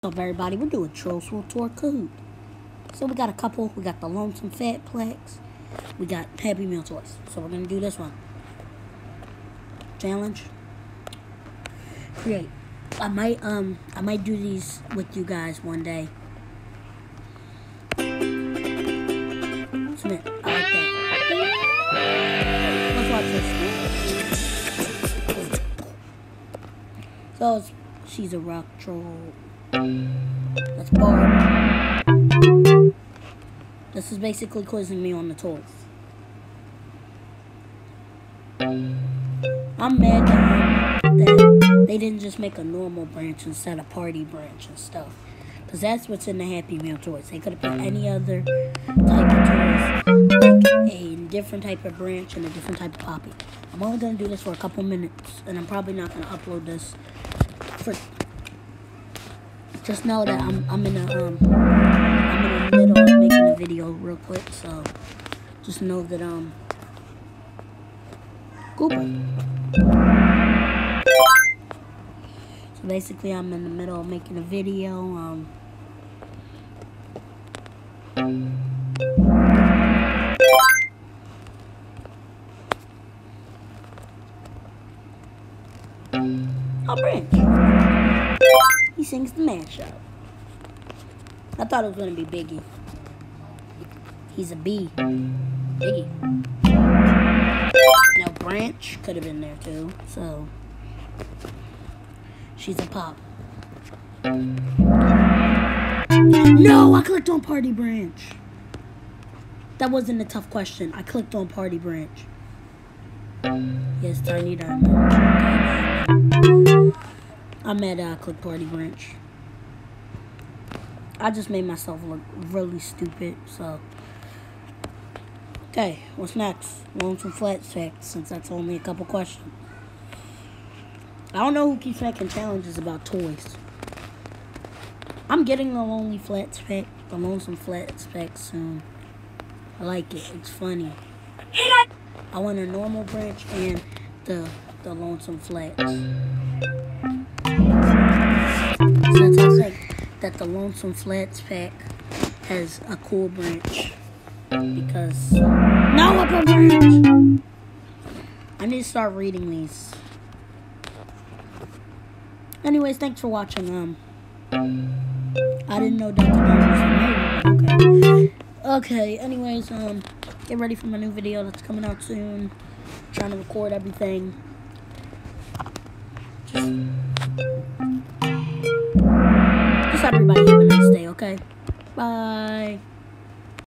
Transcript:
What's up, everybody? We're doing Trolls World Tour Kahoot. So we got a couple. We got the Lonesome Fat Plex. We got Happy Meal Toys. So we're gonna do this one. Challenge. Create. I might um I might do these with you guys one day. Submit. I like that. Let's watch this. So she's a rock troll. That's Barb. This is basically quizzing me on the toys. I'm mad that they didn't just make a normal branch instead of party branch and stuff. Because that's what's in the Happy Meal toys. They could have put any other type of toys. Like a different type of branch and a different type of poppy. I'm only going to do this for a couple minutes. And I'm probably not going to upload this for just know that I'm I'm in a um I'm in the middle of making a video real quick, so just know that um Cooper. So basically I'm in the middle of making a video, um I'll branch. He sings the mashup. I thought it was to be Biggie. He's a B. Biggie. Now, Branch could have been there too, so. She's a pop. No, I clicked on Party Branch. That wasn't a tough question. I clicked on Party Branch. Yes, Tiny Diamond. I'm at uh, Click Party Branch. I just made myself look really stupid, so. Okay, what's next? Lonesome Flat Facts, since that's only a couple questions. I don't know who keeps making challenges about toys. I'm getting the Lonely Flats pack, the Lonesome Flats pack soon. I like it. It's funny. I want a normal branch and the the Lonesome Flats. That the Lonesome Flats pack has a cool branch. Because... No upper branch! I need to start reading these. Anyways, thanks for watching. Um, I didn't know Dr. Don was a Okay. Okay, anyways, um, get ready for my new video that's coming out soon. I'm trying to record everything. Just everybody have a nice day, okay? Bye.